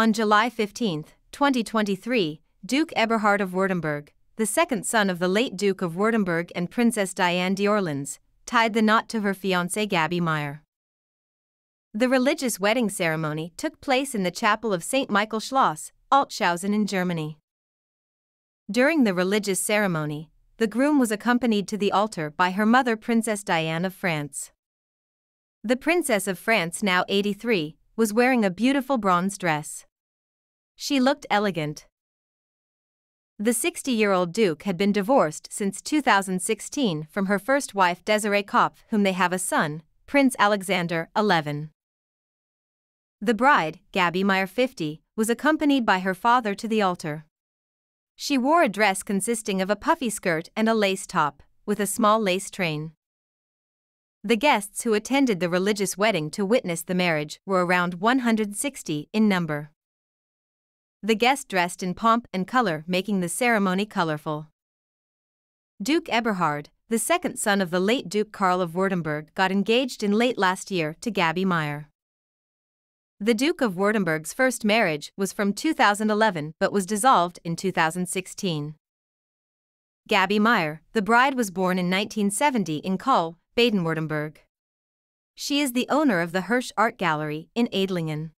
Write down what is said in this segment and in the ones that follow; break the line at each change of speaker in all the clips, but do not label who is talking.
On July 15, 2023, Duke Eberhard of Württemberg, the second son of the late Duke of Württemberg and Princess Diane d'Orleans, tied the knot to her fiancé Gaby Maier. The religious wedding ceremony took place in the chapel of St. Michael Schloss, Altshausen in Germany. During the religious ceremony, the groom was accompanied to the altar by her mother Princess Diane of France. The Princess of France, now 83, was wearing a beautiful bronze dress. She looked elegant. The 60 year old Duke had been divorced since 2016 from her first wife Desiree Copf, whom they have a son, Prince Alexander, 11. The bride, Gaby Maier, 50, was accompanied by her father to the altar. She wore a dress consisting of a puffy skirt and a lace top, with a small lace train. The guests who attended the religious wedding to witness the marriage were around 160 in number. The guests dressed in pomp and color, making the ceremony colorful. Duke Eberhard, the second son of the late Duke Karl of Württemberg, got engaged in late last year to Gaby Maier. The Duke of Württemberg's first marriage was from 2011 but was dissolved in 2016. Gaby Maier, the bride, was born in 1970 in Kahl, Baden-Württemberg. She is the owner of the Hirsch Art Gallery in Adlingen.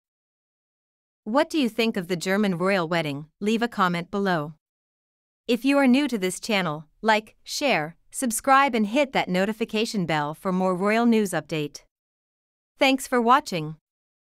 What do you think of the German royal wedding? Leave a comment below. If you are new to this channel, like, share, subscribe and hit that notification bell for more royal news update. Thanks for watching.